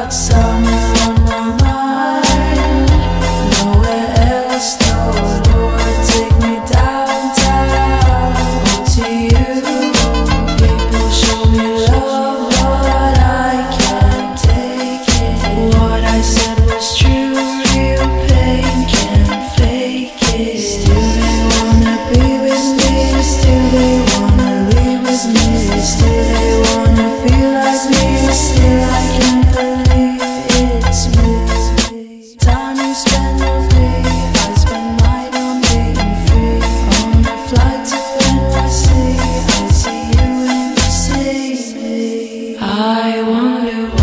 got on my mind Nowhere else, Lord, take me downtown you People show me love, but I can't take it What I said was true, real pain Can't fake it Still they wanna be with me, still they wanna leave with me I wonder